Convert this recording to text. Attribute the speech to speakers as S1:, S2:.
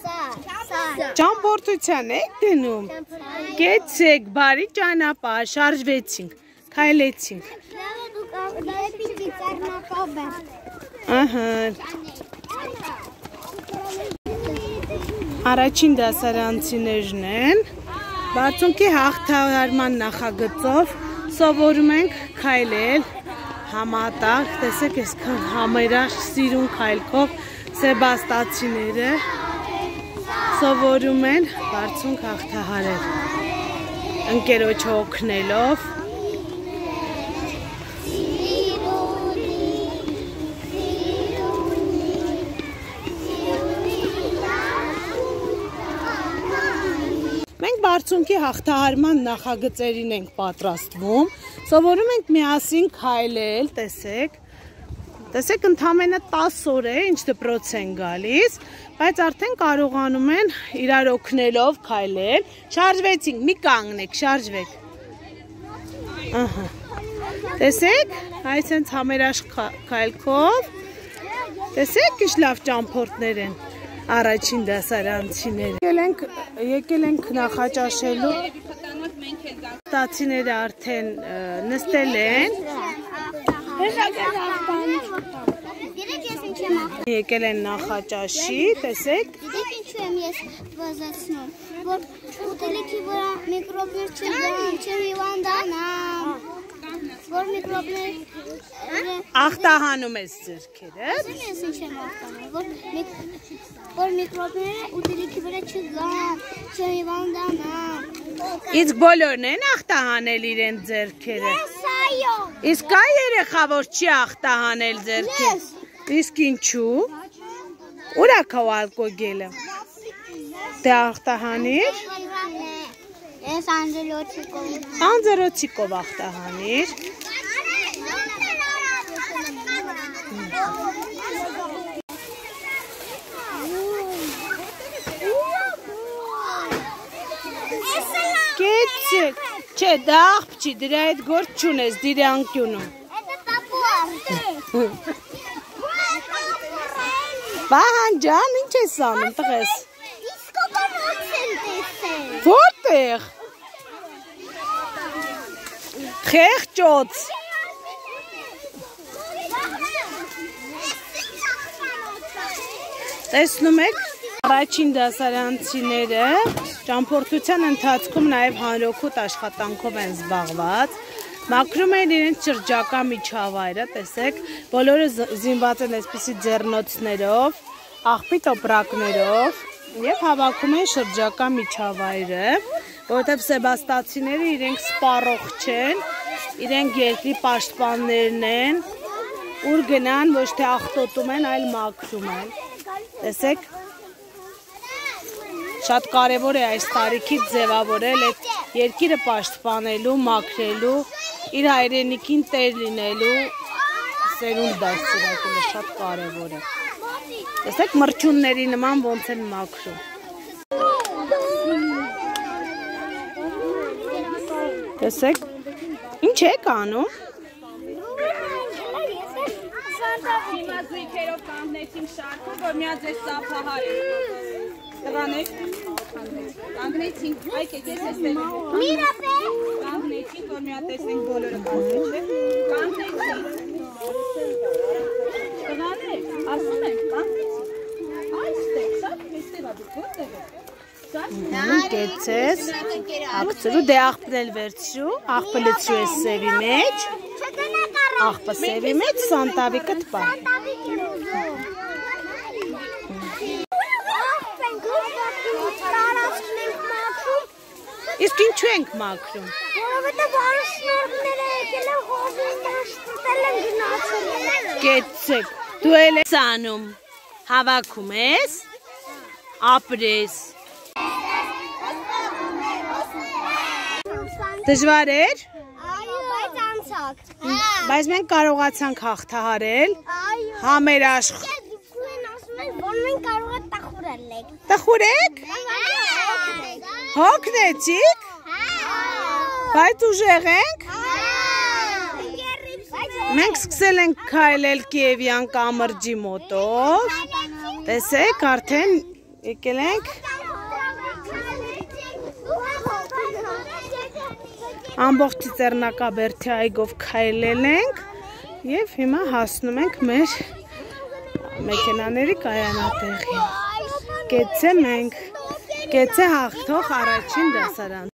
S1: սա։
S2: Ճամփորդության եք գնում։ Գեցեք, բարի ճանապարհ, շարժվեցինք, քայլեցինք։ Ահա։ Առաջին դասարանցիներն են։ Բարձունքի հաղթահարման նախագծով սովորում ենք քայլել համատակ, տեսեք այսքան համերաշ սիրուն քայլքով սեբաստացիները սովորում են բարձունք հաղթահարել։ Ընկերոջ օգնելով Մենք բարձունքի հաղթահարման նախագծերին ենք պատրաստվում։ Սովորում ենք միասին քայլել, տեսեք։ Տեսեք, ընդամենը 10 օր է, ինչ դպրոց են գալիս, բայց արդեն կարողանում են իրար օգնելով քայլել։ Շարժվեցինք, մի կանգնեք, շարժվեք։ Ահա։ Տեսեք, այս հենց համերաշխ քայլքով։ Տեսեք, ինչ լավ ճամփորդներ են առաջին դասարանցիները։ Եկել ենք եկել ենք նախաճաշելու։ Տացիները արդեն նստել են,
S1: Գիտեք ես ինչ եմ ախ։
S2: եկել են նախաճաշի, տեսեք։
S1: Գիտեք ինչու եմ ես վազացնում, որ ուտելիքի վրա միկրոբներ չգան, չհիվանդանամ, որ միկրոբներ
S2: Ախտահանում ես ձերքերը։
S1: Ասեմ ես ինչ եմ ախտանում, որ միկրոբները ուտելիքի վրա չգան, չհիվանդանամ։
S2: Իսկ բոլորն են ախտահանել իրեն ձերքերը։
S1: Սայո։
S2: Իսկ կա երեխա, որ չի ախտահանել ձերքերը։ Իսկ ինչու։ Ուրա քո ալկոգելը։ Դե ախտահանիր։
S1: Ես անջելոցի կողմ։
S2: Անձրոցիկով ախտահանիր։ կեցեք։ Չէ, դա աղբ չի, դրա այդ գործ չունես դիրե
S1: անկյունում։ Հետը պապուր։
S2: Վահան ջան, ինչ ես անում, տղես։
S1: Իսկական ոց եմ տեսել։
S2: Որտեղ։ Խեղճոց։ Տեսնում եք առաջին դասարանցիները ճամփորդության ընթացքում նաև հանրօգուտ աշխատանքով են զբաղված։ Մաքրում են իրենց շրջակա միջավայրը, տեսեք, բոլորը զինված են այսպիսի ձեռնոցներով, աղբի տոպրակներով եւ հավաքում են շրջակա միջավայրը, որովհետեւ սեբաստացիները իրենք սպառող չեն, իրենք երկրի պաշտպաններն են, ուր գնան ոչ թե աղտոտում են, այլ մաքրում են։ Տեսեք, շատ կարևոր է այս տարիքից ձևավորել այդ երկիրը պաշտպանելու, մաքրելու, իր հայրենիքին տեր լինելու սերունդ դաստիարակելը շատ կարևոր է։ Տեսեք մրջունների նման ոնց են մաքրում։ Տեսեք, ինչ եք անում։
S3: Հիմա զույգերով կանգնեցինք շարքում, որ միա ձեզ ծափահարենք։ Տղաներ, կանգնեցինք, այք եք ես էստեղ։
S1: Մի րոպե։
S3: Կանգնեցինք, որ միա տեսնենք բոլորը կանգնել չէ։ Կանգնեցինք։ Տղաներ, ասում ենք, կանգնեցինք։ Այստեղ, շատ էստեղ ա դուք որտեղ եք։
S2: Կեցես, ակցրու, դե աղբն էլ վերցրու, աղբը լցրու ես սևի մեջ, աղբը սևի մեջ, սանտավիկը տպա։ Իսկ ինչու ենք մաքրում։
S1: Որովհետև բարի շնորհները եկել են հովին շփտել են գնացել։
S2: Կեցեք, դու էլ ես անում, հավաքում ես, ապրես։ Դժվար էր,
S1: Այո, բայց անցակ։
S2: բայց մենք կարողացանք հաղթահարել
S1: Այո։
S2: համերաշխ։
S1: Դուք են ասում որ մենք կարող ենք տախուրել լեք։
S2: Տխուրեք, հոգնեցիք, բայց ուժեղ ենք։ Մենք սկսել ենք քայլել Կիևյան կամրջի մոտով։ Տեսեք, արդեն եկել ենք ամբողջ Ծեռնակաբերդի այգով քայլել ենք եւ հիմա հասնում ենք մեր մեքենաների կայանատեղին։ Կեցե մենք, կեցե հաղթող առաջին դասարան։